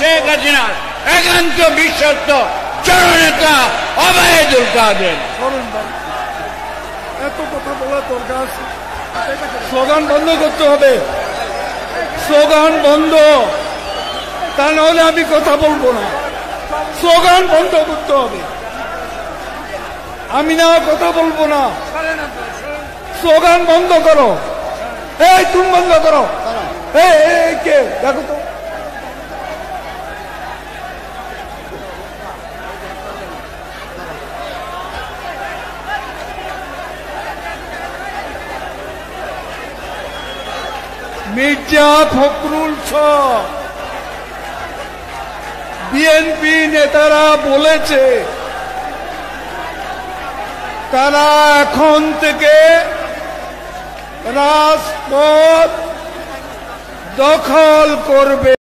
শেখ হাসিনার একান্ত বিশ্বস্ত জননেতা অবায়দুল কাদের এত কথা বলা তোর কাজ স্লোগান বন্ধ করতে হবে। স্লোগান বন্ধ। তা নাহলে আমি কথা বলব না। স্লোগান বন্ধ করতে হবে। আমি না কথা বলব না। স্লোগান বন্ধ করো। এই তুমি বন্ধ করো। এই, কে? দেখো তো। মির্জা ফখরুল বিএনপি নেতারা বলেছে তারা এখন থেকে রাজপথ দখল করবে।